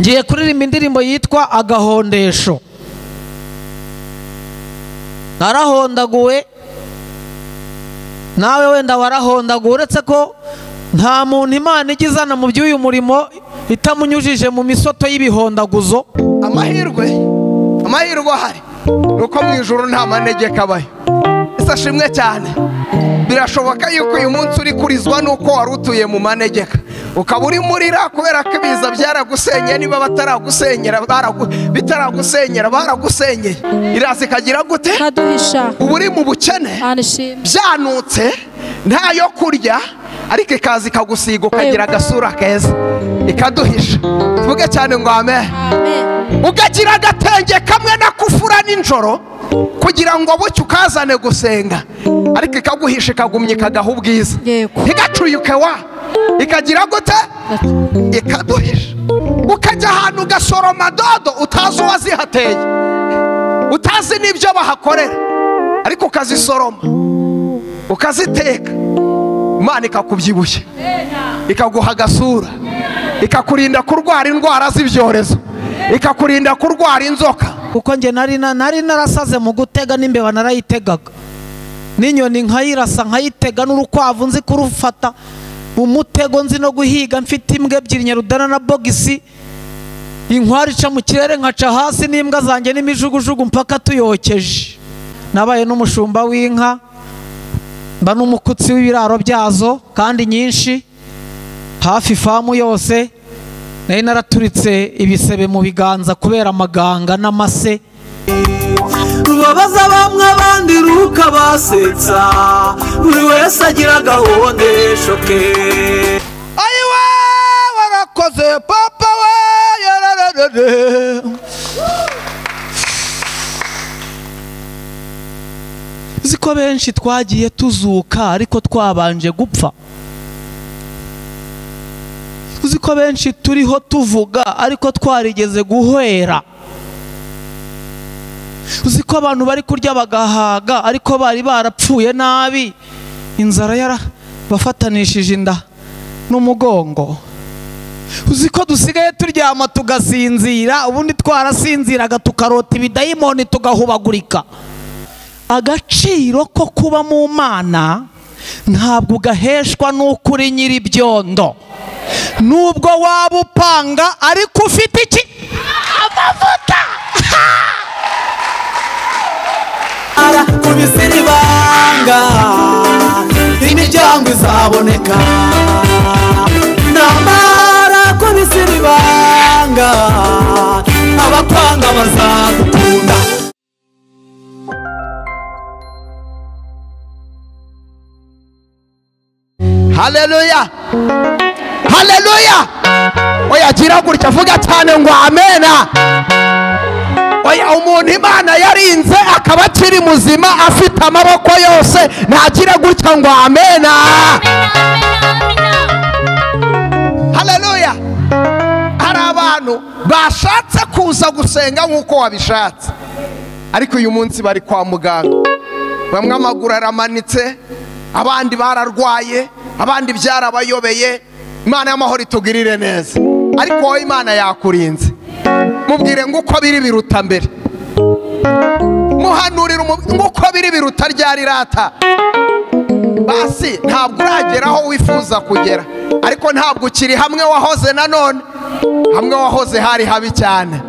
ngiye kuririmba indirimbo yitwa agahondesho. Narahondaguwe. Nawe wenda warahondaguwe. Uretse ko nta muntu imana ijya izana mu by'uyu murimo itamunyujije mu misoto y'ibihondaguzo. Amahirwe amahirwe ahari. Ni uko mu ijoro nta manegeka abayo ese ashimwe cyane. Birashoboka yuko uyu munsi uri kurizwa n'uko wari utuye mu manegeka. Ukaba uri murira kubera ko ibiza byaragusenyeye niba bataragusenyera bitaragusenyera baragusenyeye. Iraza ikagira gute? Uba uri mu bukene. Byanutse. Ntayo kurya. Ariko ikaza ikagusiga ukagira agasura keza. Ikaduhisha. Tuvuge cyane ngo amen. Ukagira agatenge kamwe na kufura nijoro kugira ngo bucye ukazane gusenga. Ariko ikaguhisha ikagumya ikagaha ubwiza. Ntigacuyuke wa? Ikagira gute? Ikaduhisha ukajya ahantu ugasoroma dodo utazi uwazihateye utazi n'ibyo bahakorera. Ariko ukazisoroma. Ukaziteka. Imana ikakubyibushya ikaguha agasura. Ikakurinda kurwara indwara z'ibyorezo. Ikakurinda kurwara inzoka. Kuko njye nari na- nari narasaze mu gutega n'imbeba narayitegaga. N'inyoni nkayirasa nkayitega n'urukwavu nzi kurufata. Mu mutego nzi no guhiga mfite imbwa ebyiri nyarudana na bogisi. Inkwari ica mu kirere nkaca hasi n'imbwa zanjye n'imijugujugu mpaka tuyokeje. Nabaye n'umushumba w'inka mba n'umukutsi w'ibiraro byazo kandi nyinshi hafi ifamu yose. Nari naraturitse ibisebe mu biganza kubera amaganga n'amase. Rubabaza bamwe abandi rukabasetsa buri wese agira agahondesho ke ayiwe warakoze papa we ko benshi twagiye tuzuka ariko twabanje gupfa. Uzi ko benshi turiho tuvuga ariko twarigeze guhwera. Uzi ko abantu bari kurya bagahaga ariko bari barapfuye nabi. Inzara yarabafatanishije inda n'umugongo. Uzi ko dusigaye turyama tugasinzira ubundi twarasinziraga tukarota ibidayimoni tugahubagurika. Agaciro ko kuba mu mana ntabwo ugaheshwa n'uko uri nyir'ibyondo. Nubwo waba upanga ariko ufite iki? Amavuta! Kubise n'ibanga imiryango izaboneka. Namara kubise n'ibanga abakwanga bazagukunda. Haleluya haleluya oya gira gutya avuga cyane ngo amena umuntu imana yarinze akaba akiri muzima afite amaboko yose ntagire gutya ngo amena haleluya hari abantu bashatse kuza gusenga nk'uko wabishatse. Ariko uyu munsi bari kwa muganga. Bamwe amaguru aramanitse abandi bararwaye. Abandi byarabayobeye imana y'amahoro itugirire neza. Ariko wowe imana yakurinze. Mubwire ngo uko biri biruta mbere. Muhanurire umu- ngo uko biri biruta ryari rata? Basi ntabwo uragera aho wifuza kugera. Ariko ntabwo ukiri hamwe wahoze nanone. Hamwe wahoze hari habi cyane.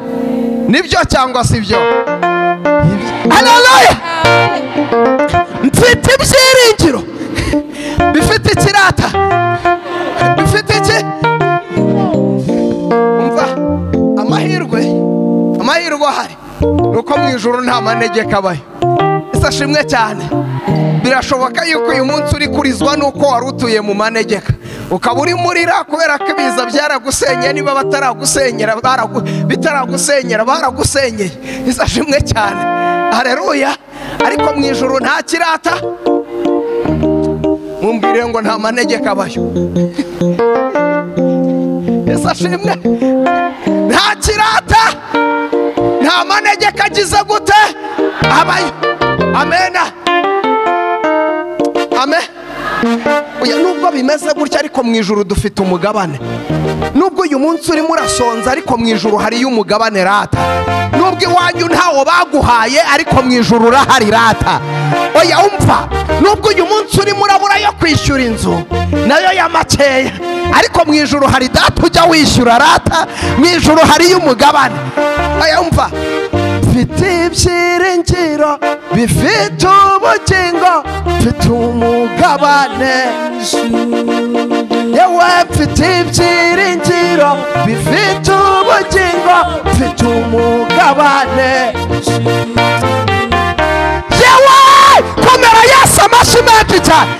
Nibyo cyangwa si byo? Mfite ibyiringiro. Bifite ikirata bifite iki umva amahirwe amahirwe ahari. Ni uko mu ijoro nta manegeka abayo ese ashimwe cyane. Birashoboka yuko uyu munsi uri kurizwa n'uko wari utuye mu manegeka. Ukaba uri murira kubera ko ibiza byaragusenyeye niba bataragusenyera bitaragusenyera baragusenyeye. Ese ashimwe cyane. Hareruya ariko mu ijoro nta kirata. Mumbwire ngo nta manegeka abayo ese ashimwe nta kirata. Nta manegeka agize gute. Abayo amena bimeze gutya ariko mu ijuru dufite umugabane. Nubwo uyu munsi urimo urasonza ariko mu ijuru hariyo umugabane rata. Nubwo iwanyu ntawo baguhaye ariko mu ijuru urahari rata. Oya umva. Nubwo uyu munsi urimo urabura yo kwishyura inzu na yo ya makeya. Ariko mu ijuru hari data ujya wishyura rata mu ijuru hariyo umugabane. Oya umva. Mfite ibyiringiro bifite ubugingo mfite umugabane. Yewe mfite ibyiringiro bifite ubugingo mfite umugabane. Yewe komera yesu amashyi menshi cyane.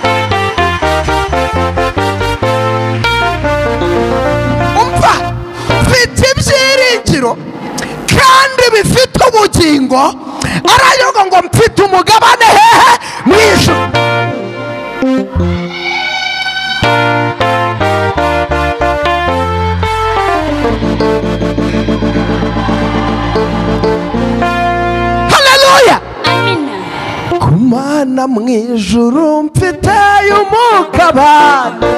Umva mfite ibyiringiro kandi bifite ubugingo arayoga ngo mfite umugabane hehe? Mu ijuru haleluya kumana mu ijuru mfite umugabane.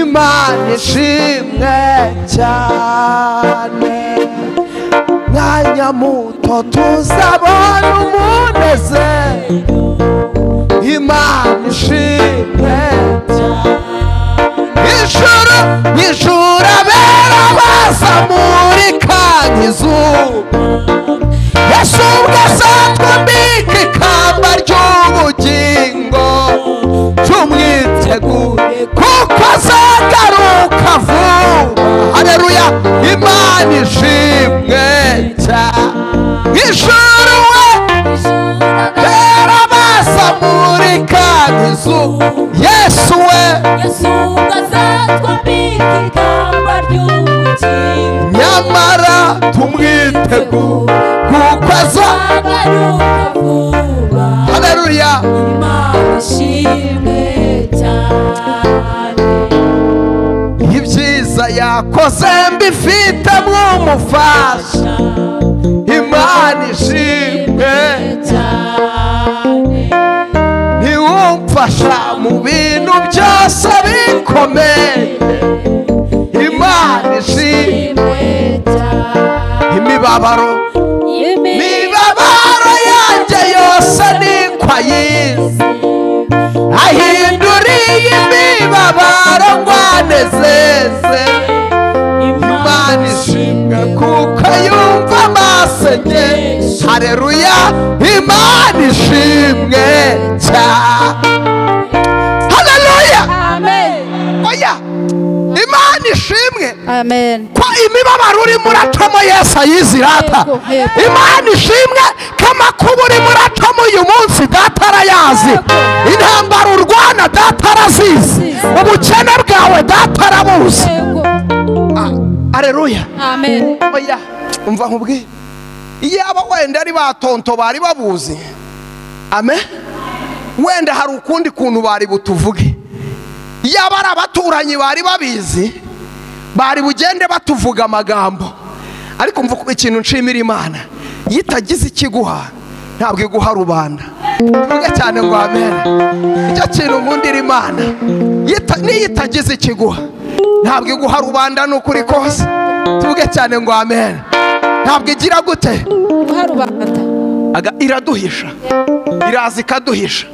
Imana ishimwe cyane. Mwanya muto tuzabona umunezero imana ishimwe. Ijuru ijuru abera bazamurika nk'izuba yesu ubwo azatwambika ikamba ry'ubugingo tumwitegure kuko azagaruka vuba. Hareruya imana ishimwe. Cyane ijuru we bera bazamurika nk'izuba yesu we nyamara tumwitegure kuko aza hareruya ibyiza yakoze mbifitemo umufasha. Imana ishimwe ntiwumfasha mu bintu byose bikomeye. Imana ishimwe imibabaro. Imibabaro yanjye yose niko ayizi ahinduriye imibabaro ngo anezeze. Imana ishimwe kuko yumva amasengesho hareruya imana ishimwe cyane hareruya oya. Imana ishimwe. Amen. Ko imibabaro urimo uracamo yesu ayizi rata Yego, yego. imana ishimwe. Ko amakuba urimo uracamo uyu munsi data arayazi. Intambara urwana data arazizi. Ubukene bwawe data arabuzi. Areruya amen. Oya umva nkubwire iyaba wenda ari ba tonto bari babuzi ame wenda hari ukundi kuntu bari butuvuge. Iyaba ari abaturanyi bari babizi bari bugende batuvuga amagambo. Ariko mvuga ikintu nshimira imana. Iyo itagize ikiguha ntabwo iguha rubanda. Tuvuge cyane ngo amen. Icyo kintu nkundira imana. N'iyo itagize ikiguha. Ntabwo iguha rubanda ni ukuri kose. Tuvuge cyane ngo amen. Ntabwo igira gute. Iraduhisha. Iraza ikaduhisha.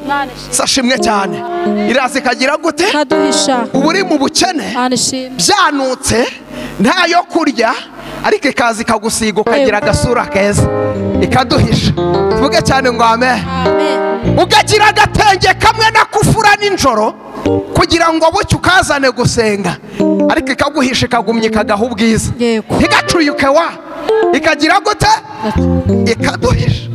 Sashimwe cyane. Iraza ikagira gute? Uba uri mu bukene. Byanutse. Ntayo kurya. Ariko ikaza ikagusiga ukagira agasura keza. Ikaduhisha. Tuvuge cyane ngo amen. Ukagira agatenge kamwe na kufura nijoro kugira ngo bucye ukazane gusenga. Ariko ikaguhisha ikagumya ikagaha ubwiza. Ntigacuyuke wa. Ikagira gute? Ikaduhisha.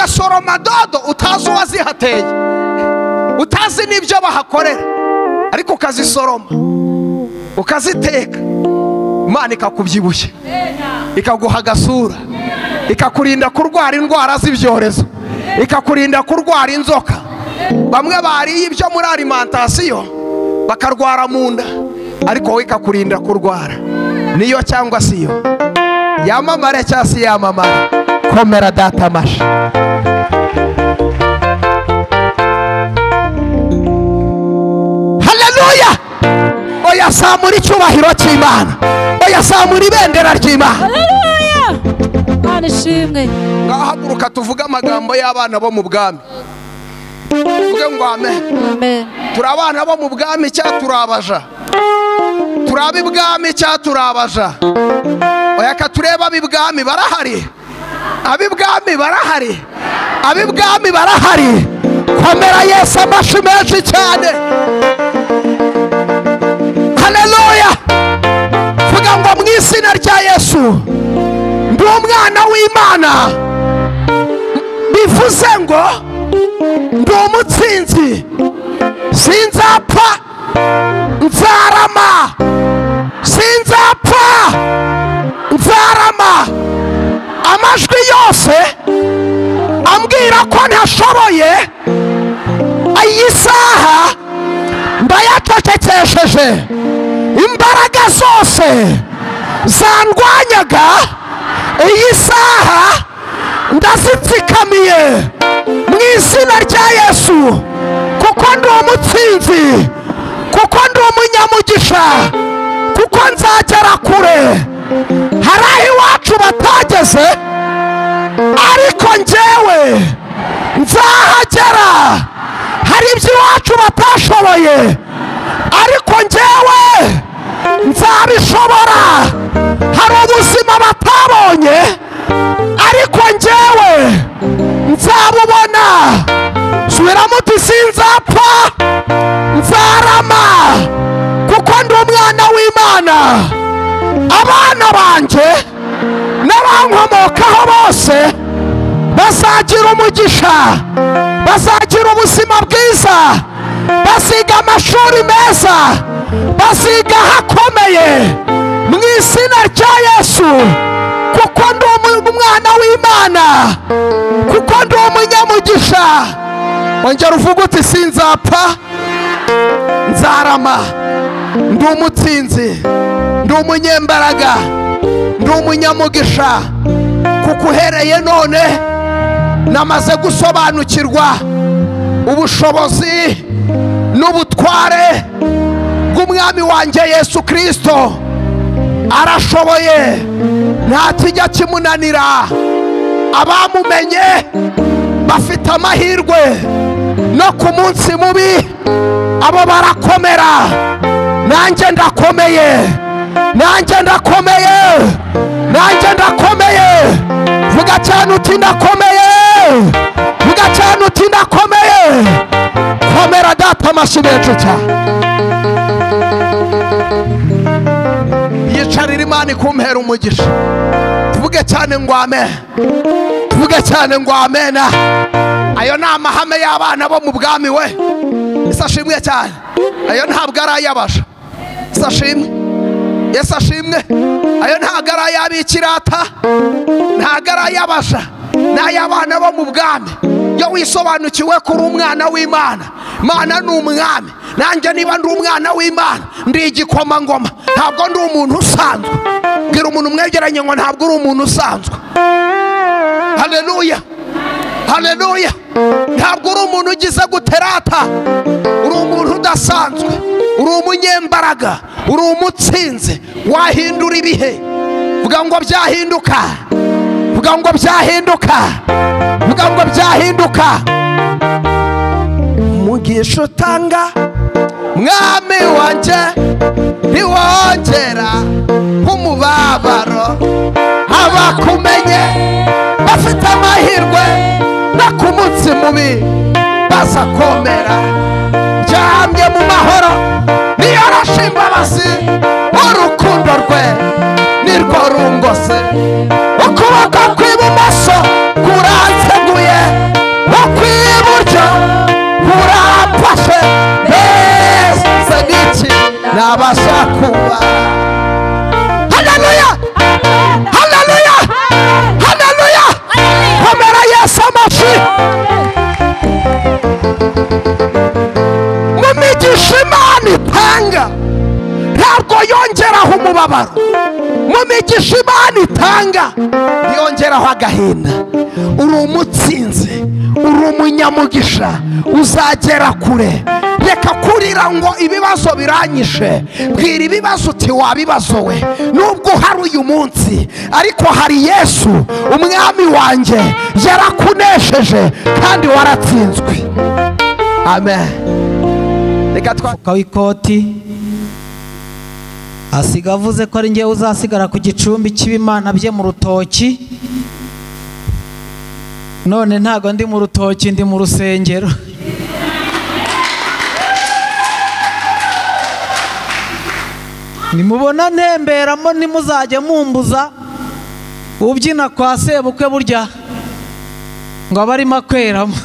Ugasoroma dodo utazi uwazihateye utazi n'ibyo bahakorera. Ariko ukazisoroma ukaziteka. Imana ikakubyibushya ikaguha agasura ikakurinda kurwara indwara z'ibyorezo ikakurinda kurwara inzoka. Bamwe bariye ibyo muri alimantasiyo bakarwara mu nda ariko wowe ikakurinda kurwara. Niyo cyangwa si yo yamamare cyangwa se yamamare komera data amashi oya samura icyubahiro cy'imana. Oya samura ibendera ry'imana. Haleluya mana ishimwe ngahaguruka tuvuge amagambo y'abana bo mu bwami. Tuvuge ngo amen. Turi abana bo mu bwami cyangwa turi abaja turi ab'ibwami cyangwa turi abaja oya ka turebe ab'ibwami barahari. Ab'ibwami barahari. Ab'ibwami barahari. Komera yesu amashi menshi cyane. Haleluya vuga ngo mu izina rya yesu ndi umwana w'imana. Bivuze ngo ndi umutsinzi. Sinzapfa. Nzarama. Sinzapfa. Nzarama. Amajwi yose ambwira ko ntashoboye iyi saha ndayacecekesheje. Zandwanyaga iyi saha ndazitsikamiye mu izina rya yesu kuko ndi umutsinzi kuko ndi umunyamugisha kuko nzagera kure. Hari aho iwacu batageze ariko njyewe nzahagera. Hari ibyo iwacu batashoboye ariko njyewe nzabishobora hari ubuzima batabonye ariko njyewe nzabubona. Subiramo uti sinzapfa nzarama kuko ndi umwana w'imana. Abana banjye n'abankomokaho bose bazagira umugisha bazagira ubuzima bwiza. Basiga amashuri meza. Basiga ahakomeye mu izina rya yesu. Kuko ndi umwana w'imana. Kuko ndi umunyamugisha. Ongera uvuga uti sinzapfa. Nzarama. Ndi umutsinzi. Ndi umunyembaraga. Ndi umunyamugisha. Kuko uhereye none namaze gusobanukirwa ubushobozi n'ubutware bw'umwami wanjye yesu kirisito arashoboye nta kijya kimunanira. Abamumenye bafite amahirwe no ku munsi mubi abo barakomera. Nanjye ndakomeye nanjye ndakomeye nanjye ndakomeye. Vuga cyane uti ndakomeye vuga cyane uti ndakomeye. Komera data amashyi menshi cyane yicarira imana ikumpera umugisha. Tuvuge cyane ngo amen. Tuvuge cyane ngo amena ayo ni amahame y'abana bo mu bwami we. Ese ashimwe cyane? Ayo ntabwo ari ay'abasha. Ese ashimwe? Ese ashimwe? Ayo ntabwo ari ay'abikirata. Ntabwo ari ay'abasha. Ni ay'abana bo mu bwami iyo wisobanukiwe ko uri umwana w'imana. Imana ni umwami. Nanjye niba ndi umwana w'imana ndi igikomangoma. Ntabwo ndi umuntu usanzwe. Bwira umuntu umwegeranye ngo ntabwo uri umuntu usanzwe. Haleluya. Haleluya. Ntabwo uri umuntu ugize guterata uri umuntu udasanzwe. Uri umunyembaraga. Uri umutsinzi wahindura ibihe. Vuga ngo byahinduka. Vuga ngo byahinduka. Vuga ngo byahinduka. Mugisha utanga mwami wanjye ntiwongera nk'umubabaro. Abakumenye bafite amahirwe no ku munsi mubi baza komera ryamye mu mahoro niyoroshe imbabazi urukundo rwe nirwo rungose. Ukuboko kw'ibumoso kuranseguye ukw'iburyo kuramfashe mbese n'iki nabasha kuba. Haleluya haleluya haleluya komera yesu amashyi mu migisha imana itanga ntabwo yongeraho umubabaro. Mu migisha imana itanga. Yongeraho agahinda. Uri umutsinzi uri umunyamugisha. Uzagera kure. Reka kurira ngo ibibazo biranyishe. Bwira ibibazo uti wabibazo we. Nubwo hari uyu munsi ariko hari yesu umwami wanjye yarakunesheje kandi waratsinzwe. Amen. Reka twa umufuka w'ikoti asiga avuze ko ari ngewe uzasigara ku gicumbi cy'ibimana bye mu rutoki. None ntabwo ndi mu rutoki ndi mu rusengero. Nimubona ntemberamo ntimuzajye mumbuza ubyina kwa sebukwe burya ngo abe arimo akweramo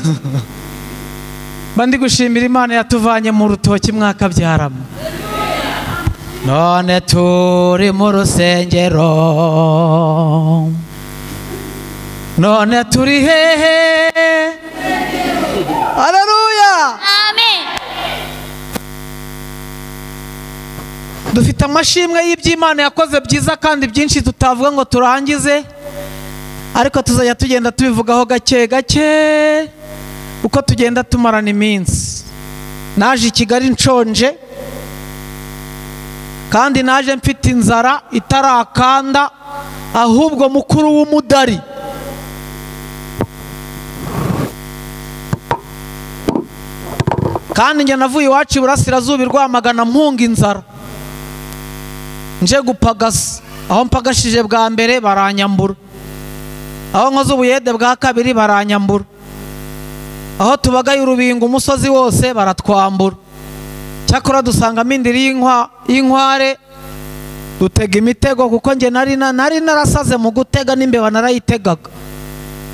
mba ndi gushimira imana yatuvanye mu rutoki mwakabyaramo none turi mu rusengero. None turi hehe. Haleluya dufite amashimwe y'iby'imana yakoze byiza kandi byinshi tutavuga ngo turangize ariko tuzajya tugenda tubivugaho gake gake uko tugenda tumarana iminsi. Naje i kigali nshonje kandi naje mfite inzara itarakanda ahubwo mukuru w'umudari. Kandi njye navuye iwacu iburasirazuba i rwamagana mpunga inzara. Nje gupagasa. Aho mpagashije bwa mbere baranyambura. Aho nkoze ubuyede bwa kabiri baranyambura. Aho tubagaye urubingo umusozi wose baratwambura. Cyakora dusangamo indiri y'inkwa- y'inkware dutega imitego kuko njye nari na- nari narasaze mu gutega n'imbeba narayitegaga.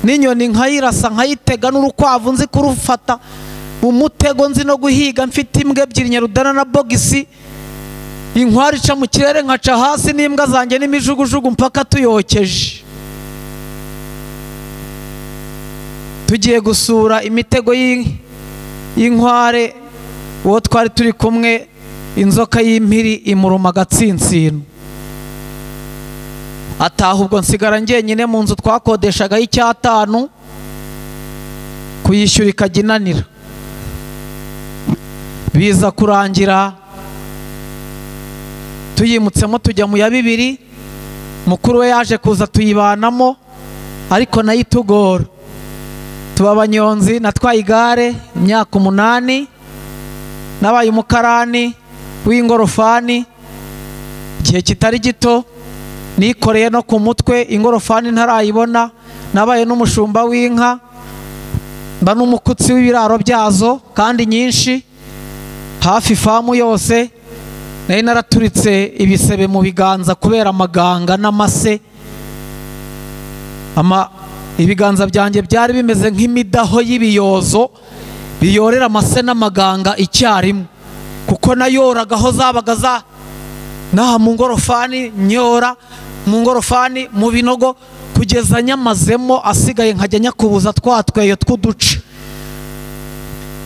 N'inyoni nkayirasa nkayitega n'urukwavu nzi kurufata. Mu mutego nzi no guhiga mfite imbwa ebyiri nyarudana na bogisi. Inkware ica mu kirere nkaca hasi n'imbwa zanjye n'imijugujugu mpaka tuyokeje. Tugiye gusura imitego y'in- y'inkware uwo twari turi kumwe inzoka y'impiri imuruma agatsinsino ataha ubwo nsigara njyenyine mu nzu twakodeshagaho icyatanu kuyishyura ikajya inanira. Biza kurangira tuyimutsemo tujya mu ya bibiri mukuru we yaje kuza tuyibanamo ariko na yo itugora tuba abanyonzi natwaye igare imyaka umunani nabaye umukarani w'ingorofani igihe kitari gito nikoreye no ku mutwe ingorofani ntarayibona nabaye n'umushumba w'inka mba n'umukutsi w'ibiraro byazo kandi nyinshi hafi ifamu yose nari naraturitse ibisebe mu biganza kubera amaganga n'amase. Ama ibiganza byanjye byari bimeze nk'imidaho y'ibiyozo biyorera amase n'amaganga icyarimwe kuko nayoragaho zabaga za n'aha mu ngorofani nyora mu ngorofani mu binogo kugeza nyamazemo asigaye nkajya nyakubuza twa tweyo tw'uduce.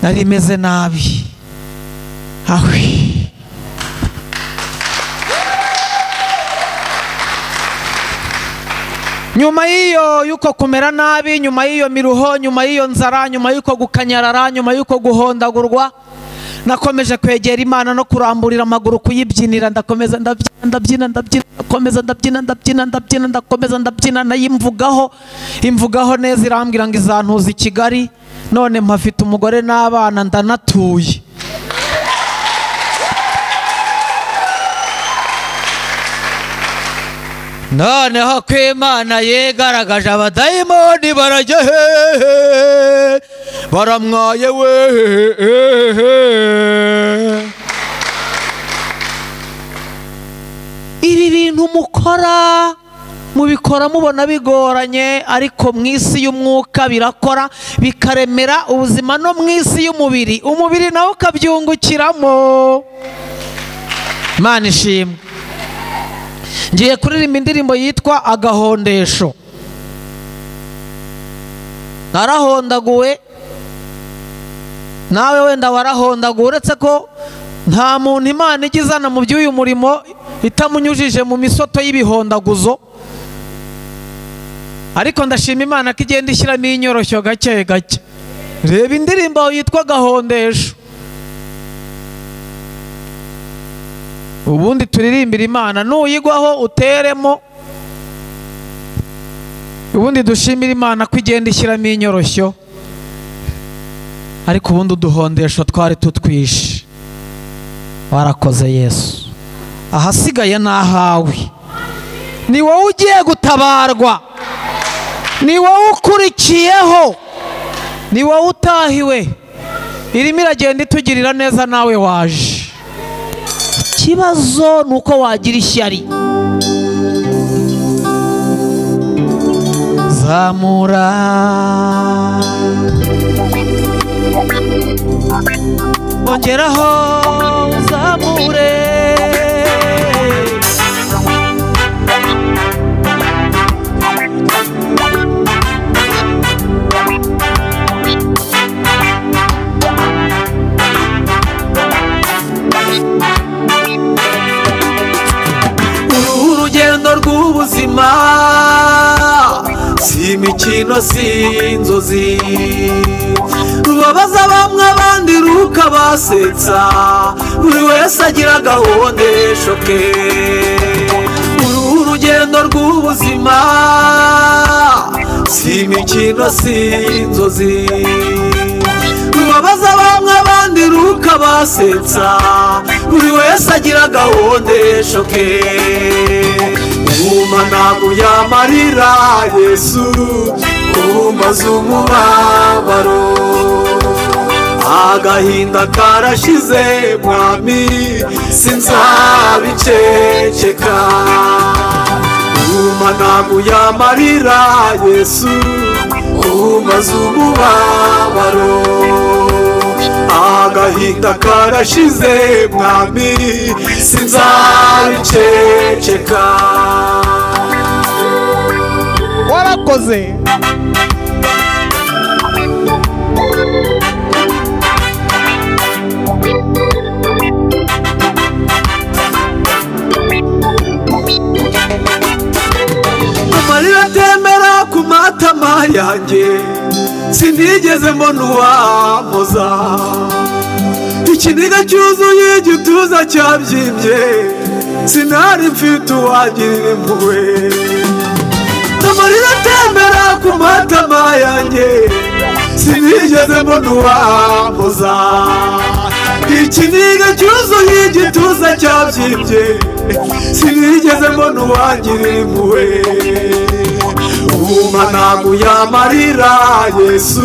Nari imeze nabi. Ahwi nyuma y'iyo y'uko kumera nabi nyuma y'iyo miruho nyuma y'iyo nzara nyuma y'uko gukanyarara nyuma y'uko guhondagurwa nakomeje kwegera imana no kuramburira amaguru kuyibyinira ndakomeza ndabyina ndabyina ndakomeza ndabyina ndabyina ndabyina ndakomeza ndabyina nayimvugaho. Imvugaho neza irambwira ngo izantuza i kigali none mpafite umugore n'abana ndanatuye. Noneho ko imana yegaragaje abadayimoni barajya hehe baramwaye wehehe ibi bintu mukora mubikora mubona bigoranye ariko mu isi y'umwuka birakora bikaremera ubuzima no mu isi y'umubiri. Umubiri nawe ukabyungukiramo. Imana ishimwe. Ngiye kuririmba indirimbo yitwa agahondesho. Narahondaguwe. Nawe wenda warahondaguwe. Uretse ko nta muntu imana ijya izana mu by'uyu murimo itamunyujije mu misoto y'ibihondaguzo. Ariko ndashima imana ko igenda ishyiramo inyoroshyo gake gake. Reba indirimbo yitwa gahondesho ubundi turirimbira imana. Nuyigwaho uteremo. Ubundi dushimira imana ko igenda ishyiramo inyoroshyo. Ariko ubundi uduhondesho twari tutwishe warakoze yesu. Ahasigaye ni ahawe ni wowe ugiye gutabarwa. Ni wowe ukurikiyeho. Ni wowe utahiwe. Irimo iragenda itugirira neza nawe waje. Ikibazo ni uko wagira ishyari. Zamura. Ongeraho uzamure rukabasetsa buri wese agira agahondesho ke uru urugendo rw'ubuzima si imikino si inzozi. Rubabaza bamwe abandi rukabasetsa buri wese agira agahondesho ke Uma ntabwo yamarira Yesu umaze umubabaro. Agahinda karashize mwami sinzabiceceka Uma ntabwo yamarira Yesu umaze umubabaro. Agahinda karashize mwami sinzabiceceka warakoze. Sinigeze mbona uwampoza ikiniga cyuzuye igituza cyabyimbye. Sinari mfite uwagirira impuhwe. Amarira atembera ku matama yanjye. Sinigeze mbona uwampoza ikiniga cyuzuye igituza cyabyimbye. Sinigeze mbona uwangirira impuhwe. Uma ntabwo yamarira yesu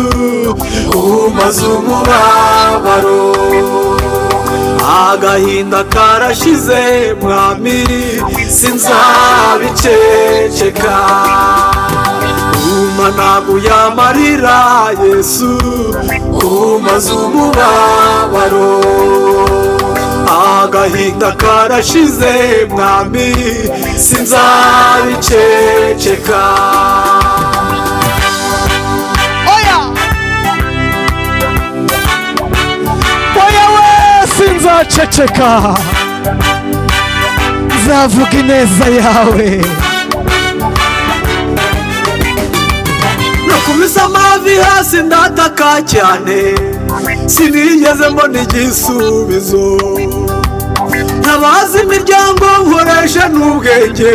umaze umubabaro agahinda karashize mwami sinzabiceceka. Uma ntabwo yamarira yesu umaze umubabaro agahinda karashize mwami sinzabiceceka oya! Oya we sinzaceceka nzavuga ineza yawe. Nakubise amavi hasi ndataka cyane sinigeze mbona igisubizo. Ntabazi imiryango nkoresha n'ubwenge.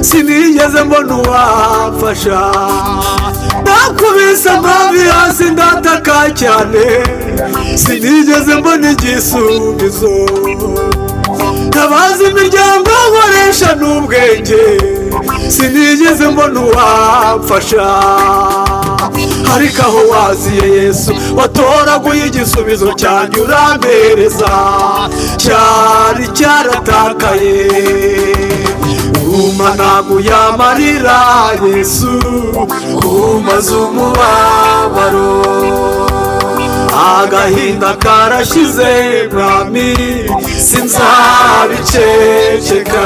Sinigeze mbona uwamfasha nakubise amavi hasi ndataka cyane. Sinigeze mbona igisubizo. Ntabazi imiryango nkoresha n'ubwenge. Sinigeze mbona uwamfasha ariko aho waziye yesu watoraguye igisubizo cyanjye urampereza cyari cyaratakaye uma ntabwo yamarira yesu umaze umubabaro. Agahinda karashize mwami sinzabiceceka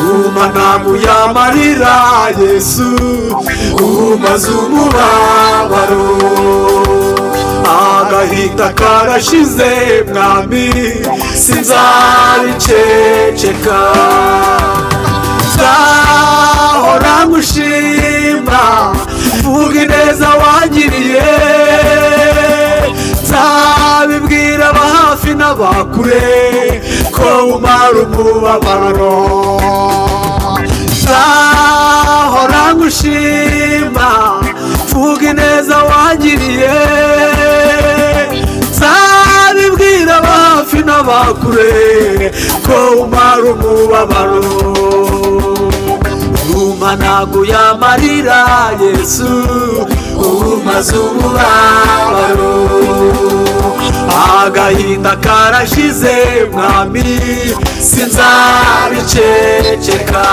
uma ntabwo yamarira yesu. Umaze umubabaro agahinda karashize mwami. Sinzabiceceka nzahora ngushima mvuga ineza wangiriye. Nzabibwira aba hafi n'abakure. Ko umara umubabaro nzahora ngushima mvuga ineza wangiriye nzabibwira aba hafi n'abakure ko umara umubabaro umanaguye amarira yesu umaze umubabaro agahinda karashize mwami sinzabiceceka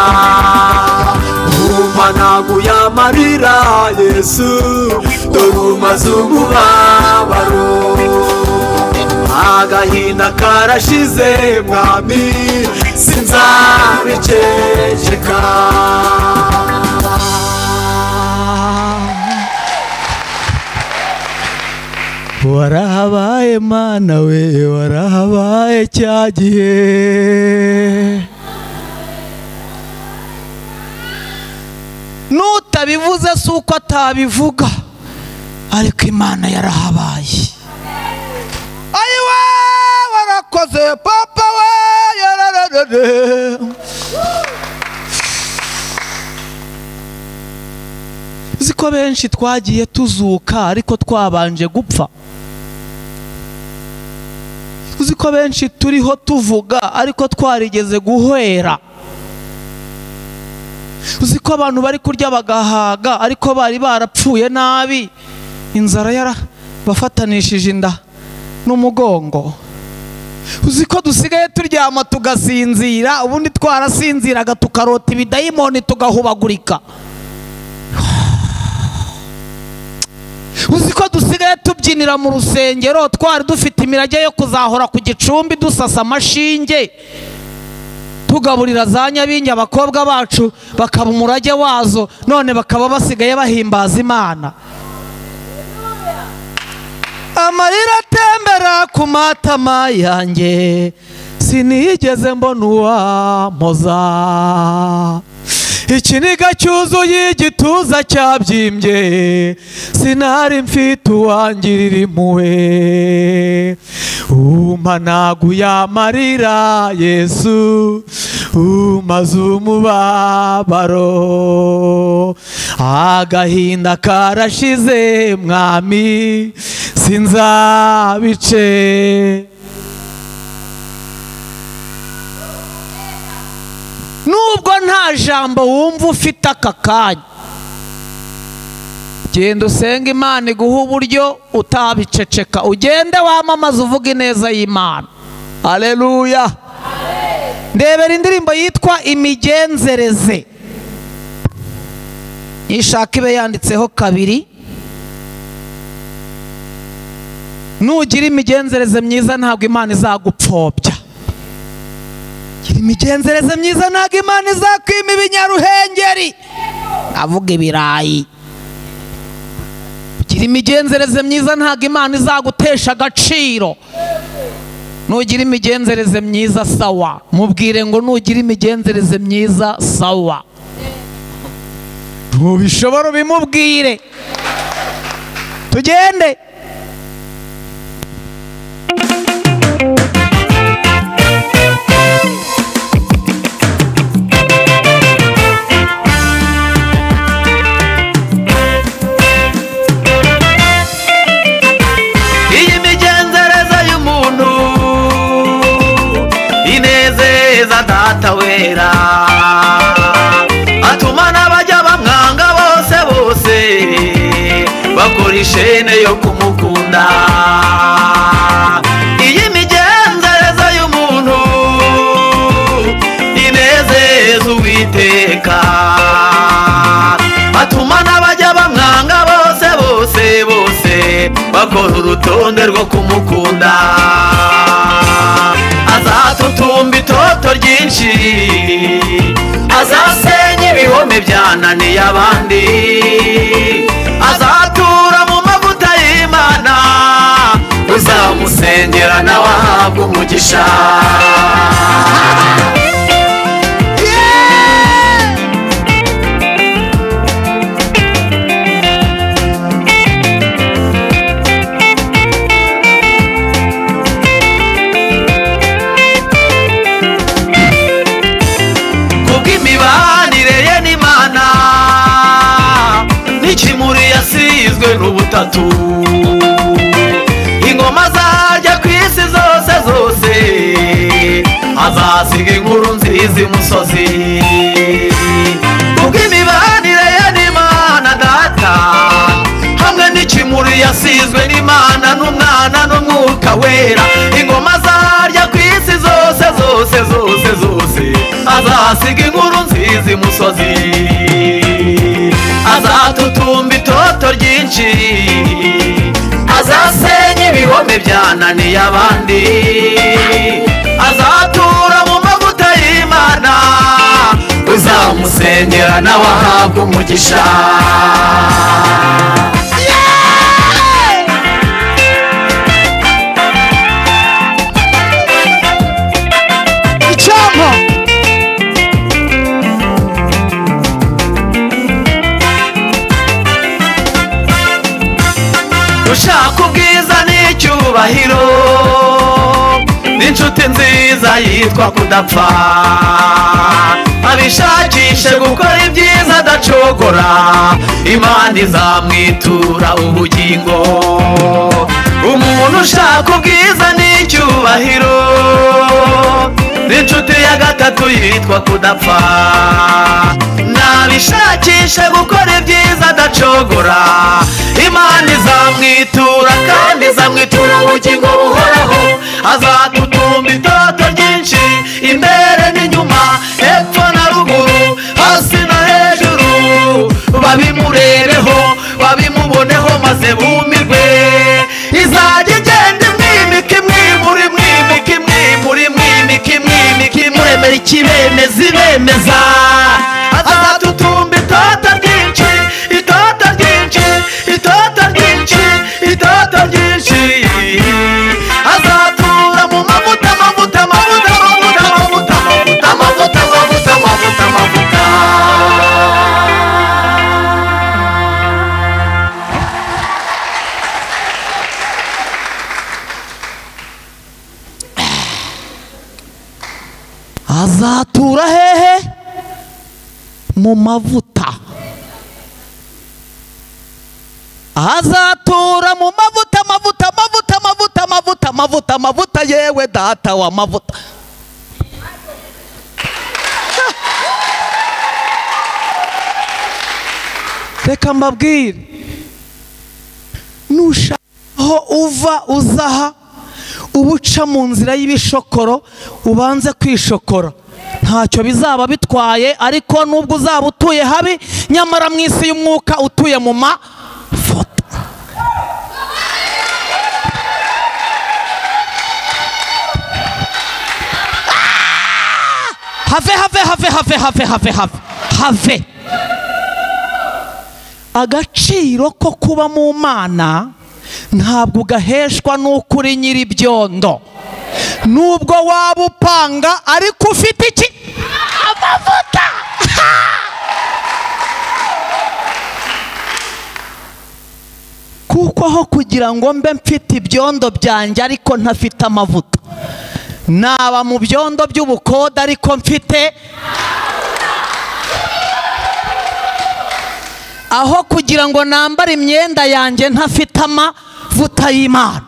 umanaguye amarira yesu dore umaze umubabaro agahinda karashize mwami sinzabiceceka warahabaye mana we warahabaye cya gihe n'utabivuze si uko atabivuga ariko imana yarahabaye ayiwe warakoze papa we uzi ko benshi twagiye tuzuka ariko twabanje gupfa. Uzi ko benshi turiho tuvuga ariko twarigeze guhwera. Uzi ko abantu bari kurya bagahaga ariko bari barapfuye nabi. Inzara yarabafatanishije inda n'umugongo. Uzi ko dusigaye turyama tugasinzira ubundi twarasinziraga tukarota ibidayimoni tugahubagurika. Uzi ko dusigaye tubyinira mu rusengero twari dufite imirage yo kuzahora ku gicumbi dusasa amashinge tugaburira za nyabingi abakobwa bacu bakaba umurage wazo none bakaba basigaye bahimbaza imana. Amarira atembera ku matama yanjye. Sinigeze mbona uwampoza ikiniga cyuzuye igituza cyabyimbye. Sinari mfite uwangirira impuhwe. Umanaguye amarira yesu. Umaze umubabaro. Agahinda karashize mwami. Sinzabice. Nubwo nta jambo wumva ufite aka kanya. Genda usenga imana iguha uburyo utabiceceka. Ugende wamamaza uvuga ineza y'imana. Aleluya ndebera indirimbo yitwa imigenzereze. Nishaka ibe yanditseho kabiri. Nugira imigenzereze myiza ntabwo imana izagupfobya. Gira imigenzereze myiza ntabwo imana izakwima ibinyaruhengeri. Avuga ibirayi. Gira imigenzereze myiza ntabwo imana izagutesha agaciro. Nugira imigenzereze myiza sawa. Mubwire ngo nugira imigenzereze myiza sawa. Ntubishobora ubimubwire. Tugende. Data wera atuma n'abajya bamwanga bose bose bakora ishene yo kumukunda. Iyi migenzereze y'umuntu inezeza uwiteka. Atuma n'abajya bamwanga bose bose bose bakora urutonde rwo kumukunda. Azatutumba itoto ryinshi. Azasenya ibihome byananiye abandi azatura mu mavuta y'imana. Uzamusengera nawe ahabwa umugisha n'ubutatu ingoma zarya ku isi zose zose. Azasiga inkuru nziza imusozi. Kubw'imibanire ye n'imana data hamwe n'ikimuri yasizwe n'imana n'umwana n'umwuka wera. Ingoma zarya ku isi zose zose zose zose. Azasiga inkuru nziza imusozi. Itoto ryinshi azasenya ibihome byananiye abandi azatura mu mavuta y'imana. Uzamusengera nawe ahabwa umugisha. N'icyubahiro n'inshuti nziza yitwa kudapfa. Abishakishe gukora ibyiza adacogora. Imana izamwitura ubugingo. Umuntu ushaka ubwiza n'icyubahiro. N'inshuti ya gatatu yitwa kudapfa. Nabishakishe gukora ibyiza adacogora. Imana izamwitura kandi izamwitura ubugingo buhoraho. Azatutumba itoto ryinshi imbere n'inyuma hepfo na ruguru hasi no hejuru. Babimurebeho data wa mavuta reka mbabwire. Nushaka aho uva uzaha. Uba uca mu nzira y'ibishokoro ubanze kwishokora. Ntacyo bizaba bitwaye ariko nubwo uzaba utuye habi nyamara mu isi y'umwuka utuye mu mafoto have have have have have have have have. Agaciro ko kuba mu mana ntabwo ugaheshwa n'uko uri nyir'ibyondo. Nubwo waba upanga ariko ufite iki? Amavuta! Kuko aho kugira ngo mbe mfite ibyondo byanjye ariko ntafite amavuta. Naba mu byondo by'ubukode ariko mfite. Aho kugira ngo nambare imyenda yanjye ntafite amavuta y'imana.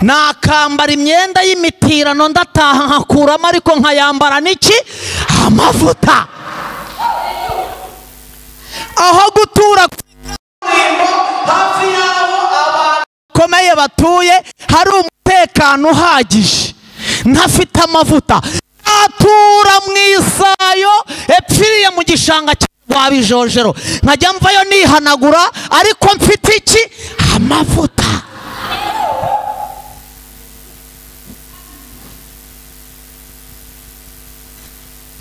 Nakambara imyenda y'imitirano ndataha nkakuramo ariko nkayambara n'iki? Amavuta. Aho gutura hafi y'aho abantu bakomeye batuye hari umutekano uhagije. Ntafite amavuta. Atura mu isayo. Epfiriye mu gishanga cya bijojero nkajya mvayo nihanagura ariko mfite iki? Amavuta.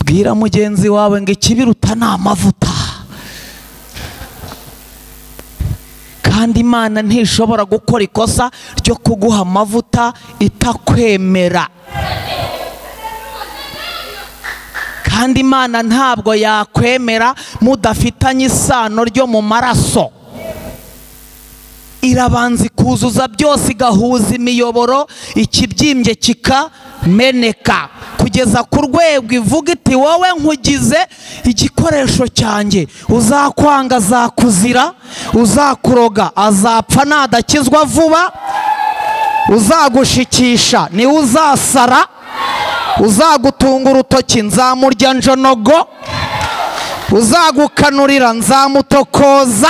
Bwira mugenzi wawe ngo ikibiruta ni amavuta. Kandi imana ntishobora gukora ikosa ryo kuguha amavuta itakwemera. Kandi imana ntabwo yakwemera mudafitanye isano ryo mu maraso. Irabanza ikuzuza byose igahuza imiyoboro ikibyimbye kikameneka. Kugeza ku rwego ivuga iti wowe nkugize igikoresho cyanjye. Uzakwanga azakuzira uzakuroga azapfa nadakizwa vuba uzagushikisha ni we uzasara uzagutunga urutoki nzamurya njonogo uzagukanurira nzamutokoza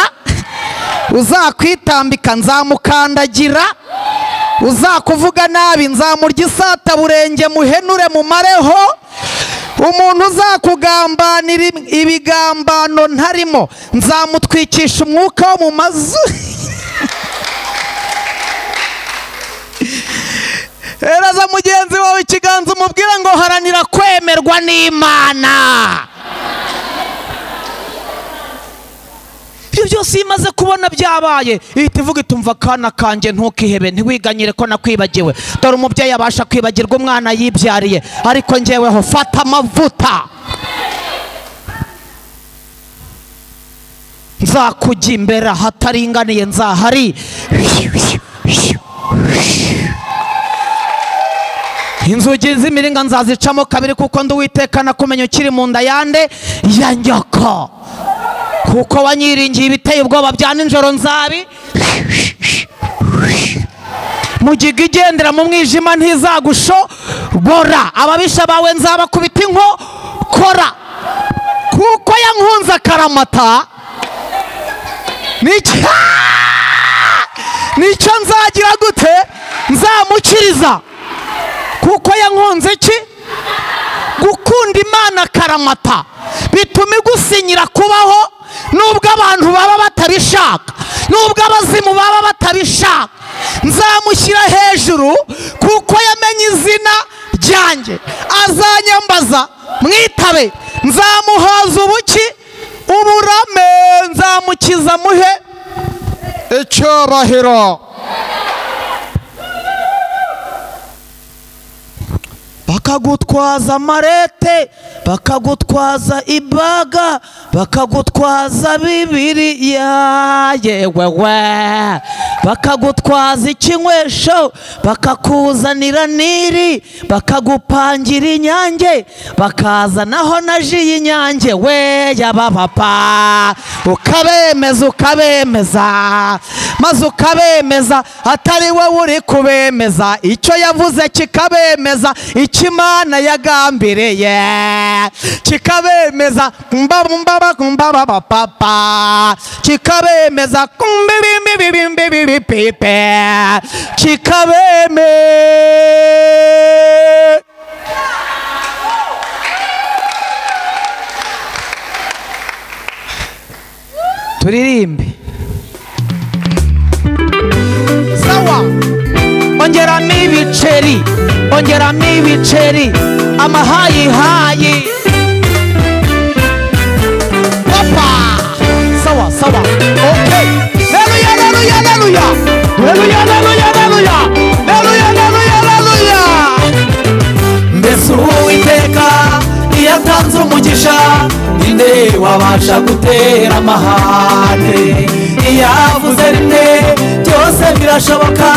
uzakwitambika nzamukandagira uzakuvuga nabi nzamurya isataburenge muhenure mumareho. Umuntu uzakugambanira ibigambano ntarimo. Nzamutwikisha umwuka wo mu mazu. Hereza mugenzi wawe ikiganza umubwire ngo haranira kwemerwa n'imana ibyo byose iyo imaze kubona byabaye. Ihita ivuga itumva akana kanjye ntukihebe ntiwiganyire ko nakwibagiwe. Dore umubyeyi abasha kwibagirwa umwana yibyariye. Ariko ngeweho fata amavuta. Nzakujya imbere ahataringaniye nzahari. Inzugi z'imiringa nzazicamo kabiri kuko ndi uwiteka nakumenya ukiri mu nda yande ya nyoko. Kuko wanyiringiye ibiteye ubwoba bya nijoro nzabi. Mugiga igendera mu mwijima ntizagushobora ababisha bawe nzabakubita inkokora kuko yankunze akaramata. Nicyo nzagira gute? Nzamukiriza. Kuko yankunze iki? Gukunda imana akaramata. Bituma igusinyira kubaho. Nubwo abantu baba batabishaka nubwo abazimu baba batabishaka nzamushyira hejuru kuko yamenye izina ryanjye. Azanyambaza mwitabe. Nzamuhaza ubuki uburame. Nzamukiza muhe icyubahiro bakagutwaza amarete bakagutwaza ibaga bakagutwaza bibiriya yewe we. Bakagutwaza ikinywesho bakakuzanira niri bakagupangira inyange bakazanaho na ji y'inyange. We yaba papa. Ukabemeza ukabemeza. Maze ukabemeza atari wowe uri kubemeza. Icyo yavuze kikabemeza icyo imana yagambiriye. Kikabemeza mbaba mbaba papa kikabemeza pipe kikabeme. Turirimbe. Ongeramo ibiceri ongeramo ibiceri amahayihayi papa sawa sawa. Okay. Leluya leluya leluya leluya leluya leluya leluya leluya leluya mbese uwiteka iyo atanze umugisha ninde wabasha gutera amahane iyo avuze rimwe byose birashoboka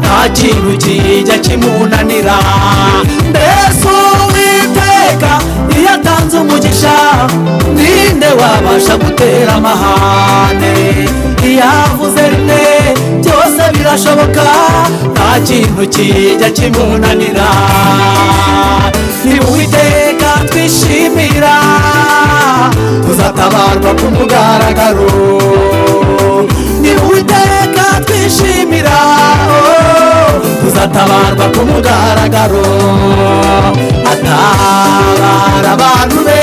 nta kintu kijya kimunanira. Mbese uwiteka iyo atanze umugisha ninde wabasha gutera amahane iyo avuze rimwe byose birashoboka nta kintu kijya kimunanira. Ni uwiteka twishimira. Tuzatabarwa ku mugaragaro ni uwiteka twishimira. Tuzatabarwa ku mugaragaro atabara abantu be.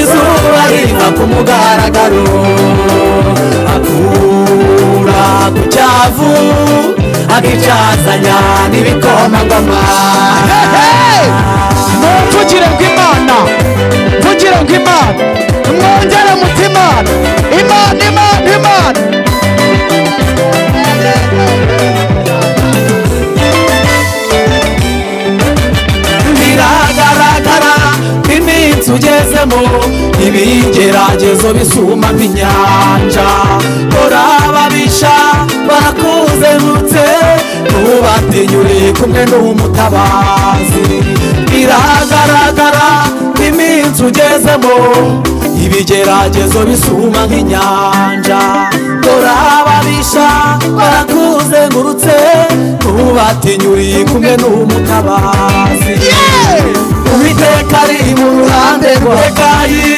Izuba riva ku mugaragaro akura ku cyavu akicazanya n'ibikomangoma mvugire bw'imana mvugire bw'imana mwongere muti imana imana imana. Imana biragaragara ko iminsi ugezemo ibigeragezo bisuma inyanja urababisha barakunda barakuzengurutse ntubatinyure kumwe n'umutabazi biragaragara ko iminsi ugezemo. Ibigeragezo bisuma nk'inyanja. Dore ababisha barakuzengurutse ntubatinyure kumwe n'umutabazi uwiteka ari mu ruhande rw'ekayi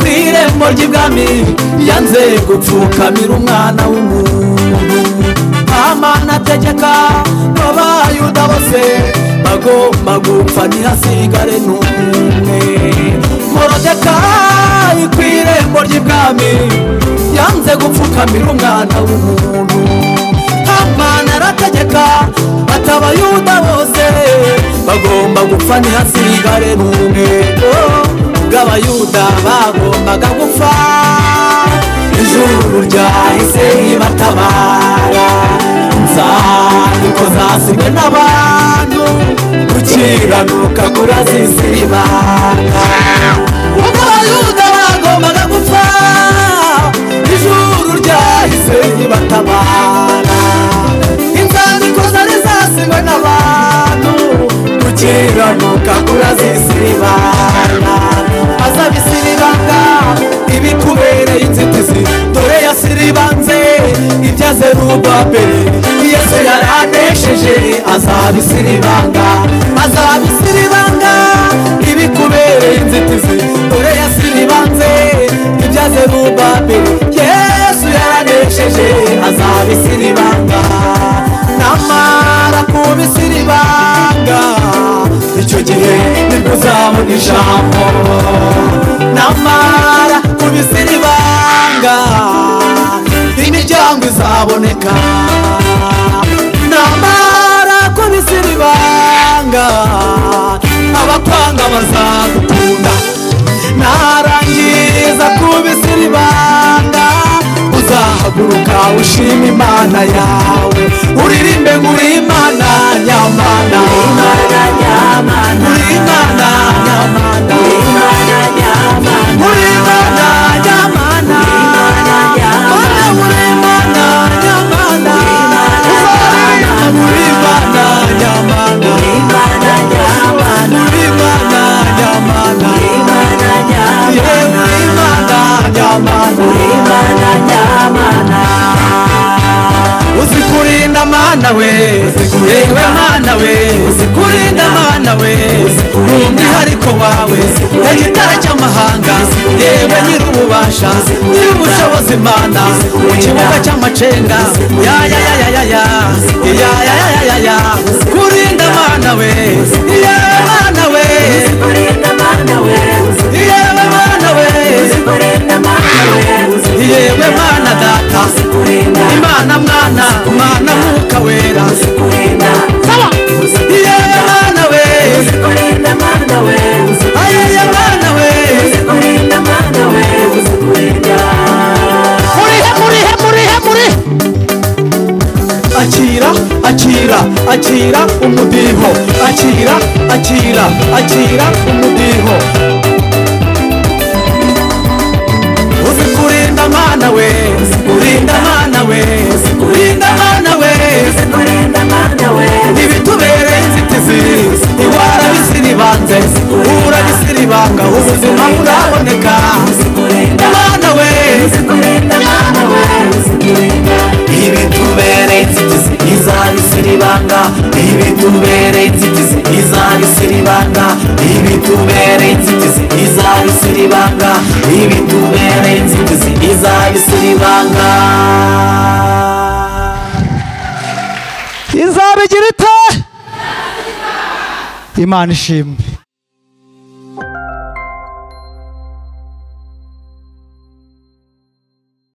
ku irembo ry'ibwami yanze gupfukamira umwana w'umuntu. Amana ategeka abayuda bose. Bagomba gupfa ntihasigare n'umwe. Morodekayi ku irembo ry'ibwami. Yanze gupfukamira umwana w'umuntu. Amana arategeka ati abayuda bose. Bagomba gupfa ntihasigare n'umwe. Bw'abayuda bagombaga gupfa. Ijuru ryahise ribatabara. Inzandiko zasimwe n'abantu. Gukiranuka kurazisibanga ubwo abayuda bagombaga gupfa ijuru ryahise ribatabara. Inzandiko zari zasimwe n'abantu gukiranuka kurazisibanga azabisiribanga ibikubereye inzitizi dore yasiribanze. ibyo azerubabeli yesu yari anesheje azabisira ibanga azabisira ibanga ibikubereye inzitizi dore yasiribanze. Ibyo azerubabeli yesu yaranesheje azabisira ibanga namara kubisira ibanga icyo gihe ntibuzabona ijambo. Namara ntaboneka namara kubisira ibanga abakwanga bazagukunda narangiriza kubisira ibanga uzahaguruka ushima imana yawe. Uririmbe ngo imana nyamana. Uri imana nyamana. nyamana Imana nyamana Imana nyamana Imana nyamana Uzikurinda mana we Yewe mana we Uzikurinda mana we Umwihariko wawe Ege itara cy'amahanga Yewe nyir'ububasha Nyir'ubushobozi mana Mu kibuga cy'amacenga Ya ya ya ya ya ya Ya ya ya ya ya Kurinda mana we atira Die Mannschirm.